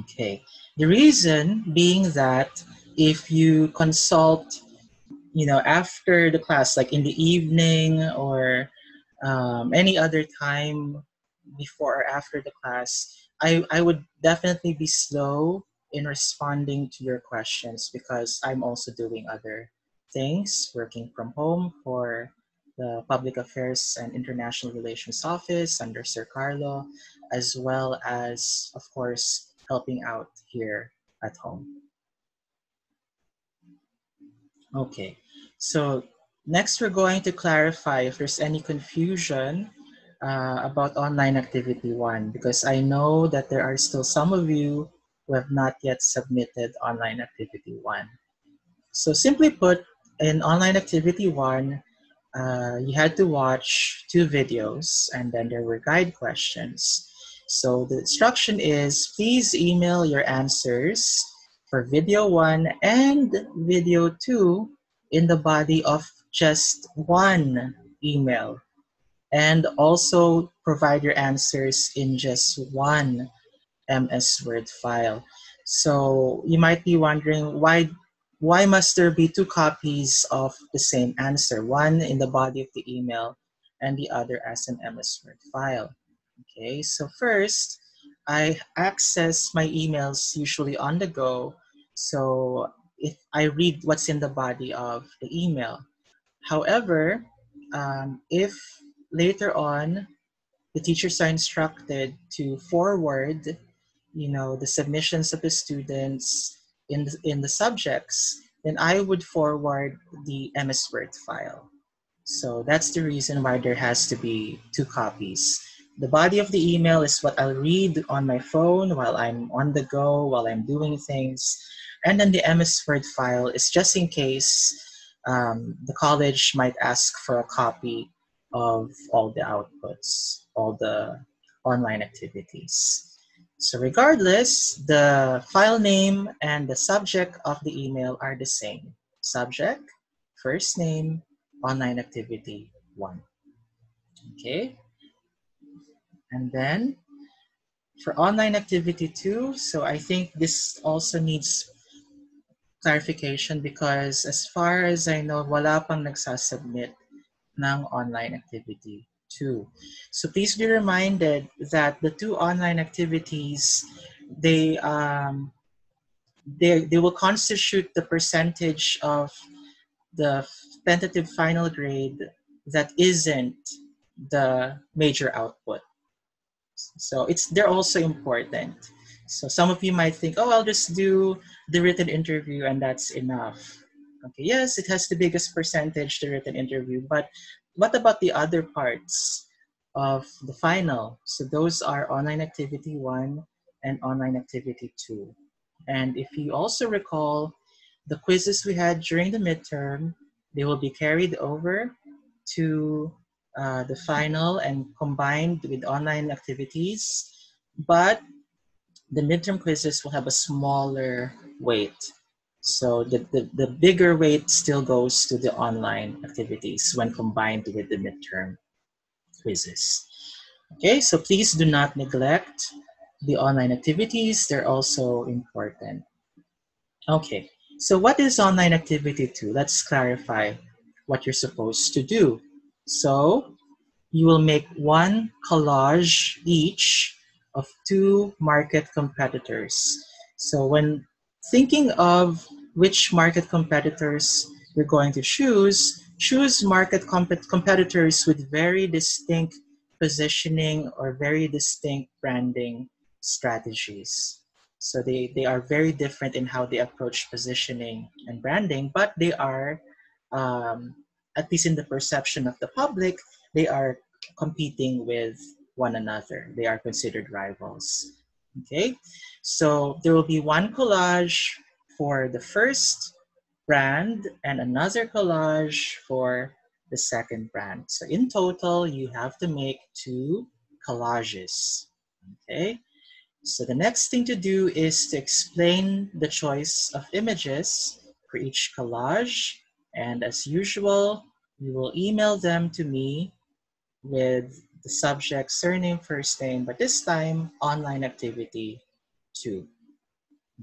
Okay. The reason being that if you consult, you know, after the class, like in the evening or um, any other time before or after the class, I, I would definitely be slow in responding to your questions because I'm also doing other things, working from home for the Public Affairs and International Relations Office under Sir Carlo, as well as, of course, helping out here at home. Okay, so next we're going to clarify if there's any confusion uh, about online activity one, because I know that there are still some of you who have not yet submitted online activity one. So simply put, in online activity one, uh, you had to watch two videos and then there were guide questions. So the instruction is please email your answers for video one and video two in the body of just one email and also provide your answers in just one MS Word file. So you might be wondering why why must there be two copies of the same answer, one in the body of the email and the other as an MS Word file. Okay, so first, I access my emails usually on the go. So if I read what's in the body of the email. However, um, if later on the teachers are instructed to forward you know the submissions of the students in the, in the subjects then i would forward the ms word file so that's the reason why there has to be two copies the body of the email is what i'll read on my phone while i'm on the go while i'm doing things and then the ms word file is just in case um, the college might ask for a copy of all the outputs, all the online activities. So regardless, the file name and the subject of the email are the same. Subject, first name, online activity one. Okay. And then for online activity two, so I think this also needs clarification because as far as I know, wala pang nagsasubmit ng online activity two. So please be reminded that the two online activities, they, um, they, they will constitute the percentage of the tentative final grade that isn't the major output. So it's they're also important. So some of you might think, oh, I'll just do the written interview and that's enough. Okay, yes, it has the biggest percentage, the written interview, but what about the other parts of the final? So those are online activity one and online activity two. And if you also recall, the quizzes we had during the midterm, they will be carried over to uh, the final and combined with online activities, but the midterm quizzes will have a smaller weight. So the, the, the bigger weight still goes to the online activities when combined with the midterm quizzes. Okay, so please do not neglect the online activities. They're also important. Okay, so what is online activity two? Let's clarify what you're supposed to do. So you will make one collage each of two market competitors. So when thinking of which market competitors you're going to choose, choose market comp- competitors with very distinct positioning or very distinct branding strategies. So they, they are very different in how they approach positioning and branding, but they are, um, at least in the perception of the public, they are competing with one another. They are considered rivals. Okay, so there will be one collage for the first brand and another collage for the second brand. So in total, you have to make two collages. Okay, so the next thing to do is to explain the choice of images for each collage. And as usual, you will email them to me with the subject, surname, first name, but this time online activity two.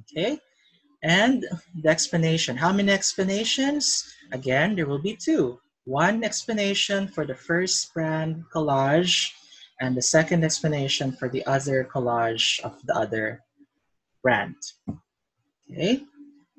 Okay, and the explanation. How many explanations? Again, there will be two. One explanation for the first brand collage and the second explanation for the other collage of the other brand. Okay,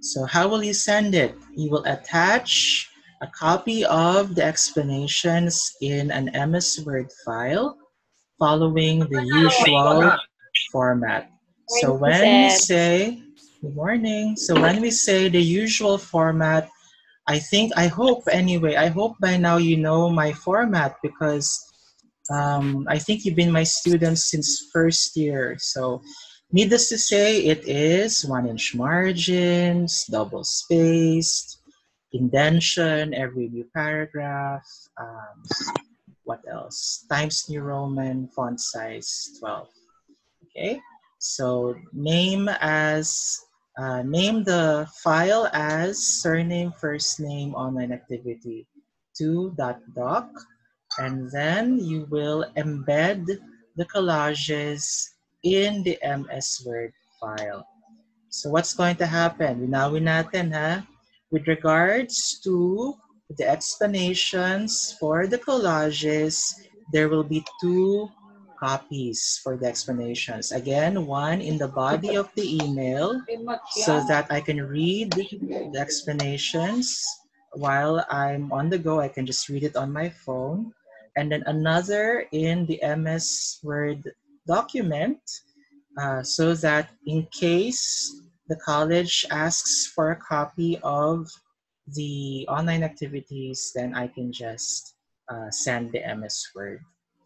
so how will you send it? You will attach a copy of the explanations in an MS Word file following the usual format. So when we say, good morning. So when we say the usual format, I think, I hope anyway, I hope by now you know my format because um, I think you've been my students since first year. So needless to say, it is one inch margins, double spaced, indentation, every new paragraph, um, what else? Times New Roman, font size 12. Okay, so name as, uh, name the file as surname, first name, online activity 2.doc and then you will embed the collages in the MS Word file. So what's going to happen? Winawin natin ha. With regards to the explanations for the collages, there will be two copies for the explanations. Again, one in the body of the email so that I can read the explanations while I'm on the go. I can just read it on my phone and then another in the MS Word document uh, so that in case the college asks for a copy of the online activities, then I can just uh, send the MS Word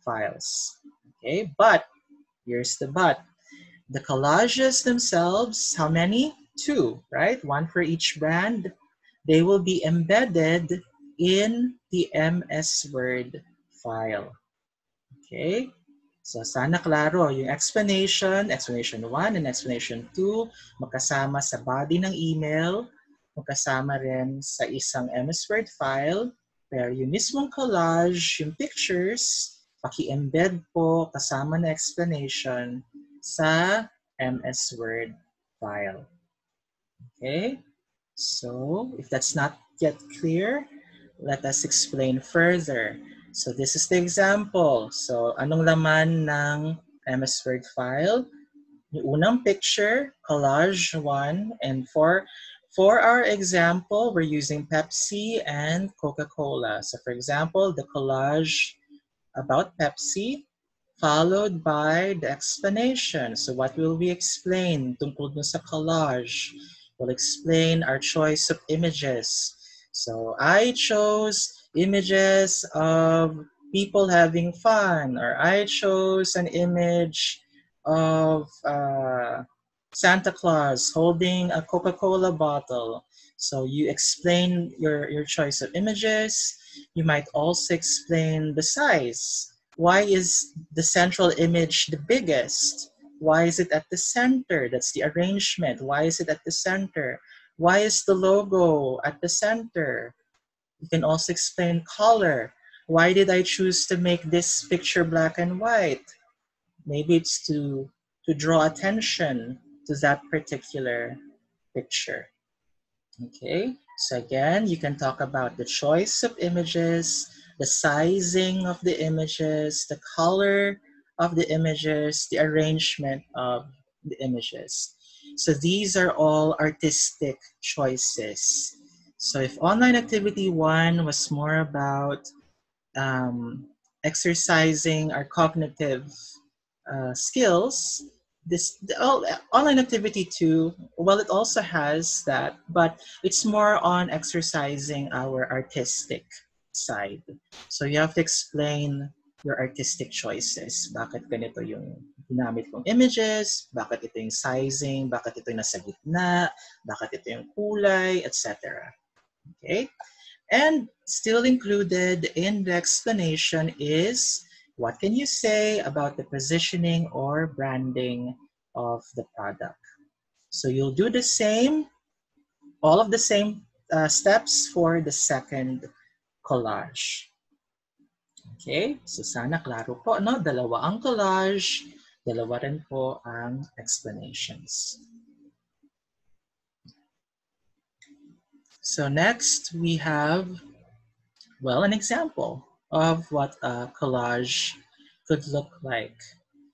files. Okay, but here's the but. The collages themselves, how many? Two, right? One for each brand. They will be embedded in the MS Word file. Okay? So sana klaro, yung explanation, explanation 1 and explanation 2, magkasama sa body ng email, magkasama rin sa isang MS Word file, pero yung mismong collage, yung pictures, paki-embed po kasama na explanation sa MS Word file. Okay? So, if that's not yet clear, let us explain further. So this is the example. So anong laman ng MS Word file? Yung unang picture, collage 1, and for, for our example, we're using Pepsi and Coca-Cola. So for example, the collage about Pepsi, followed by the explanation. So what will we explain tungkol dun sa collage? We'll explain our choice of images. So I chose images of people having fun, or I chose an image of uh, Santa Claus holding a Coca-Cola bottle. So you explain your, your choice of images. You might also explain the size. Why is the central image the biggest? Why is it at the center? That's the arrangement. Why is it at the center? Why is the logo at the center? You can also explain color. Why did I choose to make this picture black and white? Maybe it's to, to draw attention to that particular picture. Okay, so again, you can talk about the choice of images, the sizing of the images, the color of the images, the arrangement of the images. So these are all artistic choices. So if online activity one was more about um, exercising our cognitive uh, skills, this the, oh, online activity two, well, it also has that, but it's more on exercising our artistic side. So you have to explain your artistic choices. Bakit ganito yung ginamit kong images, bakit ito yung sizing, bakit ito yung nasa gitna, bakit ito yung kulay, etc. Okay? And still included in the explanation is what can you say about the positioning or branding of the product? So you'll do the same, all of the same uh, steps for the second collage. Okay, so sana klaro po, no? Dalawa ang collage, dalawa rin po ang explanations. So next, we have, well, an example of what a collage could look like.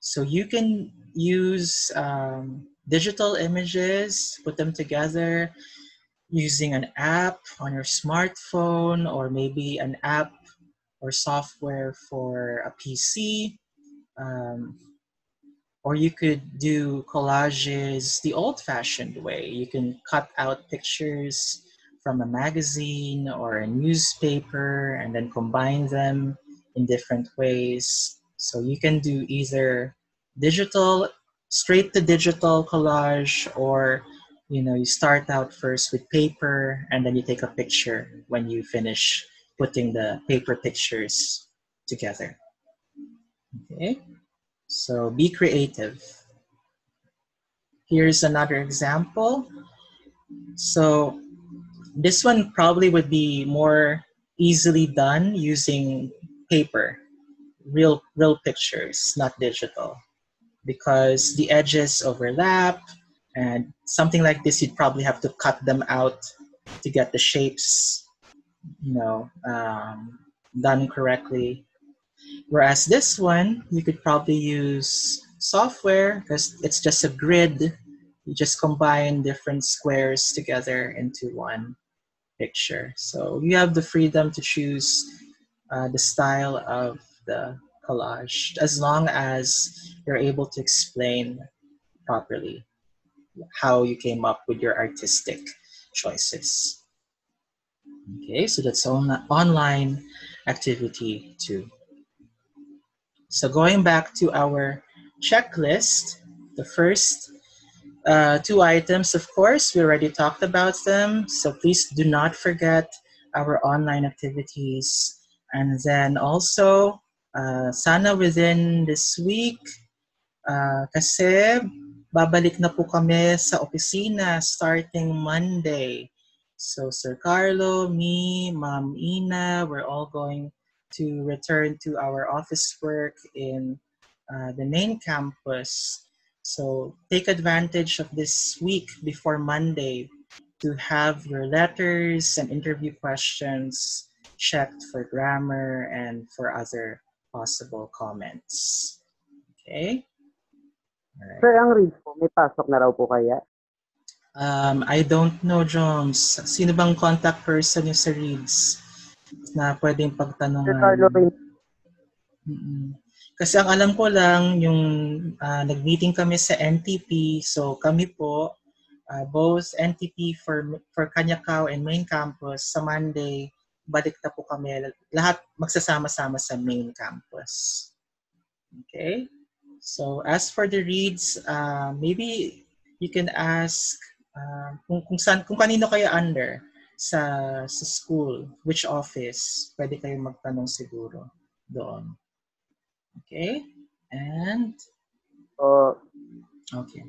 So you can use um, digital images, put them together using an app on your smartphone or maybe an app or software for a PC. Um, or you could do collages the old fashioned way. You can cut out pictures from a magazine or a newspaper and then combine them in different ways. So you can do either digital, straight to digital collage, or you know, you start out first with paper and then you take a picture when you finish putting the paper pictures together. Okay, so be creative. Here's another example. So this one probably would be more easily done using paper, real real pictures, not digital, because the edges overlap, and something like this you'd probably have to cut them out to get the shapes, you know, um, done correctly. Whereas this one, you could probably use software because it's just a grid. You just combine different squares together into one picture. So you have the freedom to choose uh, the style of the collage as long as you're able to explain properly how you came up with your artistic choices. Okay, so that's on online activity two. So going back to our checklist, the first uh, two items, of course, we already talked about them. So please do not forget our online activities. And then also, uh, sana within this week, uh, kasi babalik na po kami sa opisina starting Monday. So Sir Carlo, me, Ma'am Ina, we're all going to return to our office work in uh, the main campus so take advantage of this week before Monday to have your letters and interview questions checked for grammar and for other possible comments. Okay? Right. Sir, ang reads po, may pasok na raw po kaya? Um, I don't know, Jones. Sino bang contact person yung sa reads na pwedeng pagtanungan? Sir Carlo Mm-mm. Kasi ang alam ko lang, yung uh, nag-meeting kami sa NTP, so kami po, uh, both NTP for, for Kanyakaw and main campus, sa Monday, balik na po kami. Lahat magsasama-sama sa main campus. Okay? So as for the reads, uh, maybe you can ask uh, kung, kung, saan, kung kanino kayo under sa, sa school, which office, pwede kayo magtanong siguro doon. Okay, and uh, okay,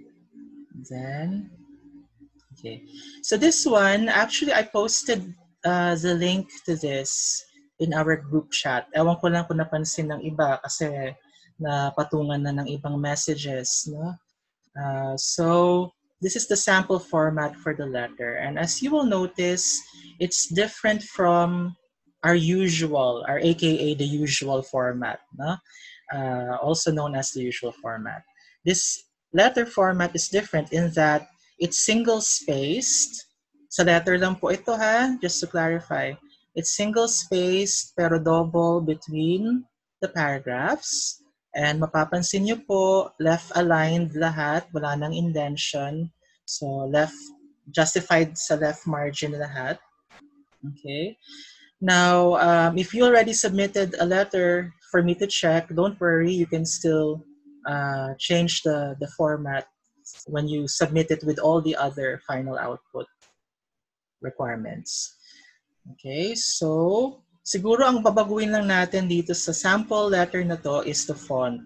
then okay. So this one, actually, I posted uh, the link to this in our group chat. Ewan ko lang kung napansin ng iba kasi napatungan na ng ibang messages. No? Uh, so this is the sample format for the letter. And as you will notice, it's different from our usual, our AKA the usual format. No? Uh, also known as the usual format. This letter format is different in that it's single-spaced. Sa letter lang po ito ha, just to clarify. It's single-spaced pero double between the paragraphs. And mapapansin nyo po, left-aligned lahat, wala nang indention. So left, justified sa left margin lahat. Okay. Now, um, if you already submitted a letter for me to check, don't worry, you can still uh, change the, the format when you submit it with all the other final output requirements. Okay, so siguro ang babaguhin lang natin dito sa sample letter na to is the font.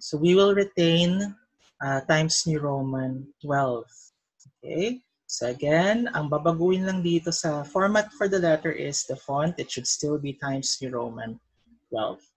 So we will retain uh, Times New Roman 12. Okay, so again, ang babaguhin lang dito sa format for the letter is the font. It should still be Times New Roman 12.